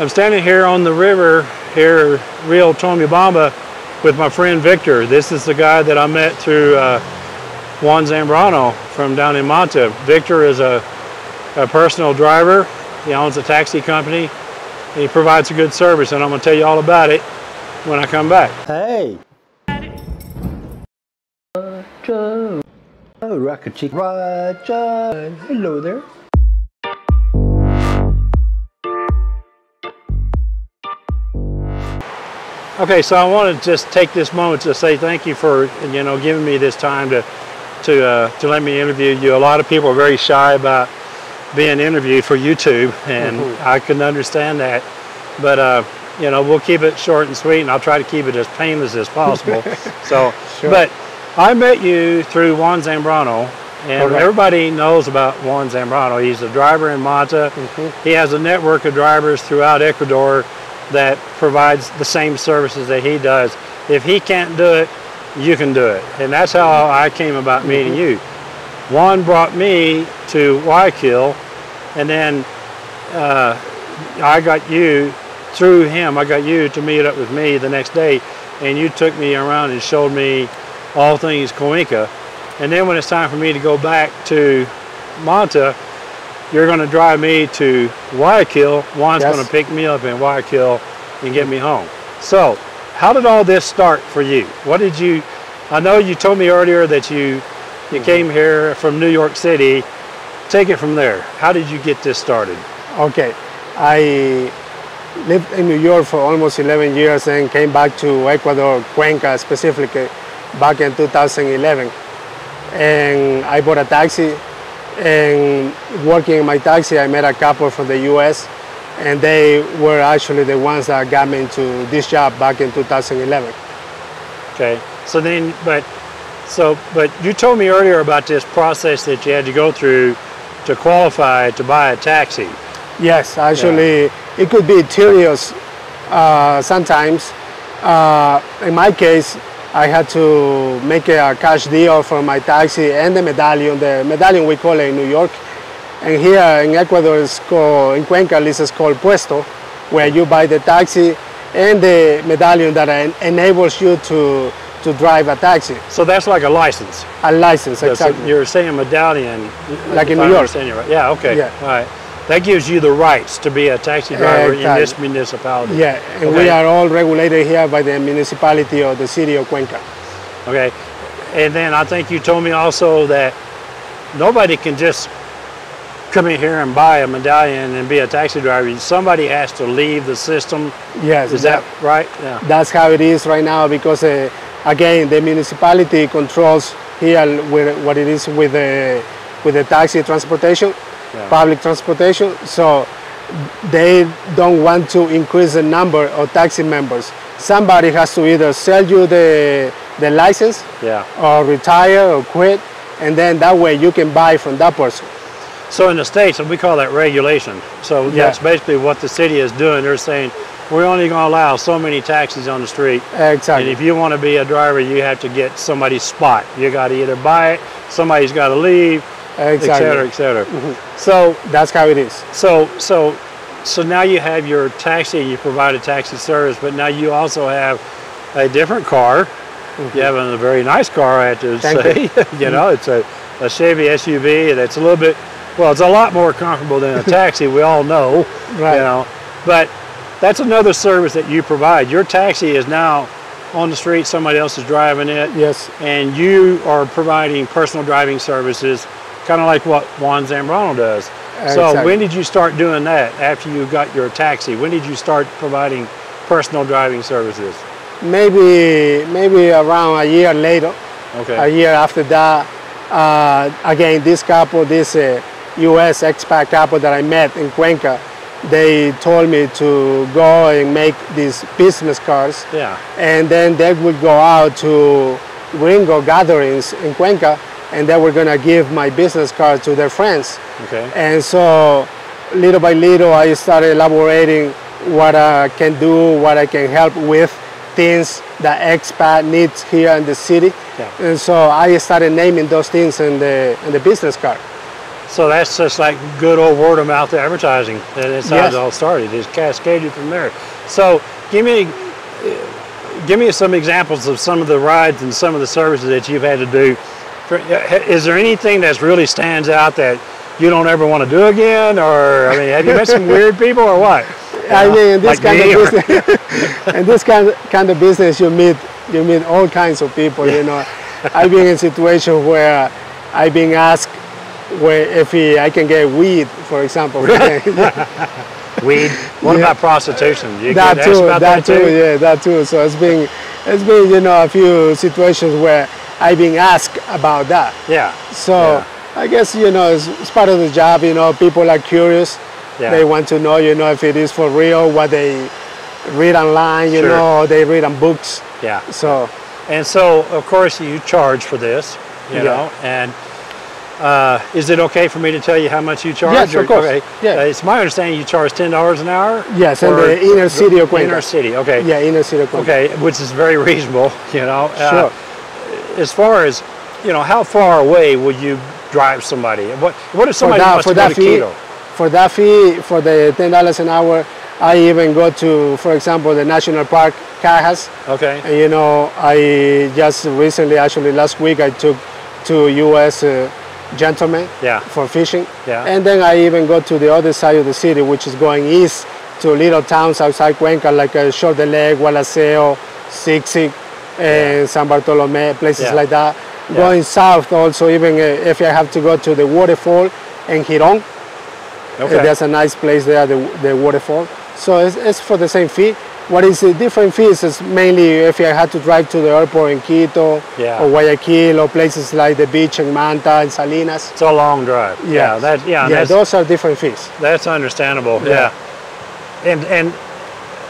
I'm standing here on the river here, Rio Tomebamba, with my friend Victor. This is the guy that I met through uh, Juan Zambrano from down in Manta. Victor is a, a personal driver. He owns a taxi company. He provides a good service, and I'm going to tell you all about it when I come back. Hey. Roger. Oh, rocket chick. Roger. Hello there. Okay, so I want to just take this moment to say thank you for you know giving me this time to to uh, to let me interview you. A lot of people are very shy about being interviewed for YouTube, and mm -hmm. I can understand that. But uh, you know, we'll keep it short and sweet, and I'll try to keep it as painless as possible. so, sure. but I met you through Juan Zambrano, and okay. everybody knows about Juan Zambrano. He's a driver in Manta. Mm -hmm. He has a network of drivers throughout Ecuador that provides the same services that he does. If he can't do it, you can do it. And that's how I came about meeting mm -hmm. you. Juan brought me to Guayaquil, and then uh, I got you, through him, I got you to meet up with me the next day, and you took me around and showed me all things Cuenca. And then when it's time for me to go back to Manta, you're going to drive me to Guayaquil. Juan's yes. going to pick me up in Guayaquil and get me home. So, how did all this start for you? What did you? I know you told me earlier that you you mm-hmm. came here from New York City. Take it from there. How did you get this started? Okay, I lived in New York for almost 11 years and came back to Ecuador, Cuenca specifically, back in 2011. And I bought a taxi and working in my taxi, I met a couple from the U.S. and they were actually the ones that got me into this job back in 2011. Okay, so then, but so, but you told me earlier about this process that you had to go through to qualify to buy a taxi. Yes, actually, yeah. it could be tedious uh, sometimes. Uh, in my case, I had to make a cash deal for my taxi and the medallion. The medallion we call it in New York. And here in Ecuador, it's called, in Cuenca, at least it's called puesto, where you buy the taxi and the medallion that enables you to, to drive a taxi. So that's like a license? A license, exactly. So you're saying medallion. Like in New York. Right. Yeah, okay. Yeah. All right. That gives you the rights to be a taxi driver exactly. in this municipality. Yeah, and okay. we are all regulated here by the municipality of the city of Cuenca. Okay, and then I think you told me also that nobody can just come in here and buy a medallion and be a taxi driver. Somebody has to leave the system. Yes. Is that, that right? Yeah. That's how it is right now because, uh, again, the municipality controls here with what it is with the, with the taxi transportation yeah. public transportation. So they don't want to increase the number of taxi members. Somebody has to either sell you the, the license yeah. or retire or quit, and then that way you can buy from that person. So in the States, we call that regulation. So yeah. that's basically what the city is doing. They're saying, we're only going to allow so many taxis on the street. Exactly. And if you want to be a driver, you have to get somebody's spot. You got to either buy it, somebody's got to leave, exactly. et cetera, et cetera. Mm -hmm. So that's how it is. So so so now you have your taxi, you provide a taxi service, but now you also have a different car. Mm -hmm. You have a very nice car, I have to Thank say. You. you know, it's a, a Chevy SUV that's a little bit, well, it's a lot more comfortable than a taxi. we all know, right? You know, but that's another service that you provide. Your taxi is now on the street, somebody else is driving it. Yes. And you are providing personal driving services kind of like what Juan Zambrano does. So when did you start doing that after you got your taxi? When did you start providing personal driving services? Maybe maybe around a year later. Okay. A year after that, uh, again, this couple, this uh, U.S. expat couple that I met in Cuenca, they told me to go and make these business cards. Yeah. And then they would go out to gringo gatherings in Cuenca and they were gonna give my business card to their friends. Okay. And so little by little I started elaborating what I can do, what I can help with, things that expat needs here in the city. Yeah. And so I started naming those things in the in the business card. So that's just like good old word of mouth advertising. And that's how Yes. it all started. It's cascaded from there. So give me, give me some examples of some of the rides and some of the services that you've had to do. Is there anything that's really stands out that you don't ever want to do again? Or, I mean, have you met some weird people or what? I mean, in this like kind of business, in this kind of, kind of business, you meet you meet all kinds of people. You know, I've been in situations where I've been asked where if he, I can get weed, for example. Weed. What Yeah. about prostitution? You that too, about that, that, too, yeah, that too. So it's been it's been you know a few situations where I've been asked about that. Yeah. So Yeah. I guess you know it's, it's part of the job. You know, people are curious. Yeah. They want to know, you know, if it is for real, what they read online, you Sure. know, they read on books. Yeah. So And so, of course, you charge for this, you Yeah. know, and uh, is it okay for me to tell you how much you charge? Yes, of course. Okay. Yeah. Uh, it's my understanding you charge $10 an hour? Yes, in the inner city of Cuenca. Inner city, okay. yeah, inner city. of Cuenca. Okay, which is very reasonable, you know. Uh, Sure. As far as, you know, how far away would you drive somebody? What What if For somebody that, wants for to go that to fee, Quito? for that fee, for the ten dollars an hour, I even go to, for example, the national park, Cajas. Okay. And, you know, I just recently, actually last week, I took two U.S. Uh, gentlemen Yeah. for fishing. Yeah. And then I even go to the other side of the city, which is going east to little towns outside Cuenca, like uh, Chordeleg, Gualaceo, Sigsig, and San Bartolome, places Yeah. like that. Yeah. Going south also, even uh, if I have to go to the waterfall in Giron, uh, Okay. there's a nice place there, the, the waterfall. So it's, it's for the same fee. What is the different fees is mainly if I had to drive to the airport in Quito Yeah. or Guayaquil or places like the beach in Manta and Salinas. It's a long drive. Yeah, Yes. that, yeah, yeah, those are different fees. That's understandable. Yeah. Yeah. And and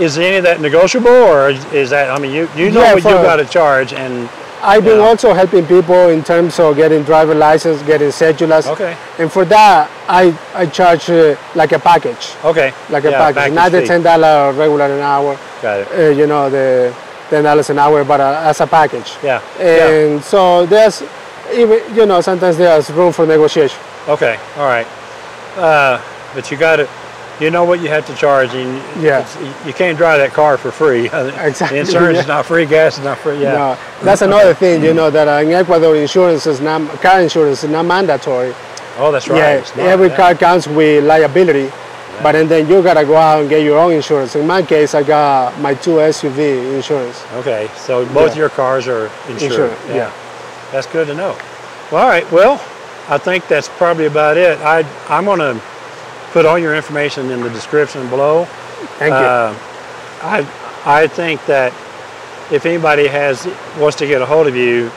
is any of that negotiable, or is- that? I mean, you you know Yeah, what you got to charge, and I've been Yeah. also helping people in terms of getting driver license, getting cedulas. Okay. And for that, I, I charge uh, like a package, okay, like a yeah, package, not the ten dollar regular an hour. Got it. uh, you know, the ten dollars an hour, but uh, as a package. Yeah. yeah. And so there's even you know sometimes there's room for negotiation. Okay. All right. Uh, but you got to. You know what you have to charge, and Yeah. you can't drive that car for free. Exactly, Insurance is not free. Gas is not free. Yeah. No, that's another thing, you know, that uh, in Ecuador insurance is not car insurance is not mandatory. Oh, that's right. yeah, every yeah. car comes with liability, but and then you gotta go out and get your own insurance. In my case, I got my two SUV insurance. Okay, so both Yeah. your cars are insured. Yeah. That's good to know. Well, all right, well, I think that's probably about it. I, I'm to put all your information in the description below. Thank you. Uh, I, I think that if anybody has wants to get a hold of you,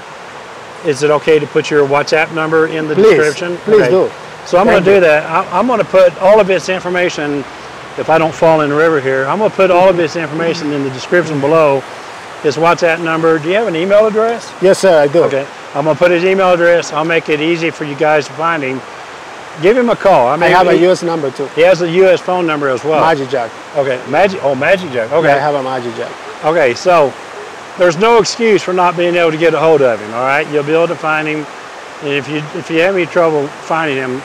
is it okay to put your WhatsApp number in the Please, description? please Okay. do. So I'm going to do that. I, I'm going to put all of its information, if I don't fall in the river here, I'm going to put all of its information in the description below. His WhatsApp number. Do you have an email address? yes, sir, I do. Okay. I'm going to put his email address. I'll make it easy for you guys to find him. Give him a call. I I mean, have a U.S. number too. he has a U.S. phone number as well. Magic Jack. Okay. Magic. Oh, Magic Jack. Okay. Yeah, I have a Magic Jack. Okay, so there's no excuse for not being able to get a hold of him. All right, you'll be able to find him, and if you if you have any trouble finding him,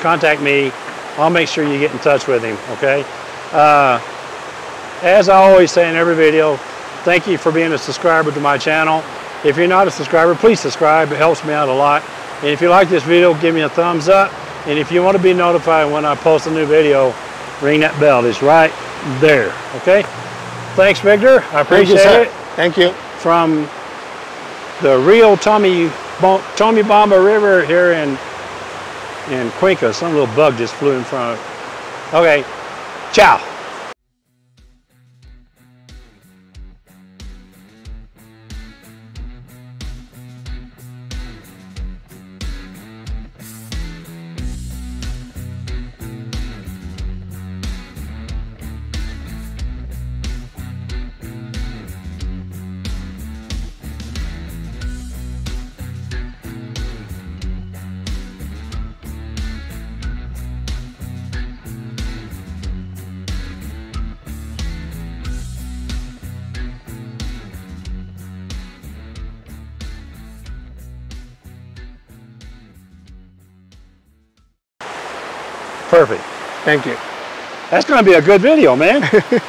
contact me. I'll make sure you get in touch with him. Okay. Uh, as I always say in every video, thank you for being a subscriber to my channel. If you're not a subscriber, please subscribe. It helps me out a lot. And if you like this video, give me a thumbs up. And if you want to be notified when I post a new video, ring that bell. It's right there. Okay. Thanks, Victor. I Thank you, appreciate it. Thank you. From the real Tommy Tomebamba River here in in Cuenca. Some little bug just flew in front of. Okay. Ciao. Perfect. Thank you. That's going to be a good video, man.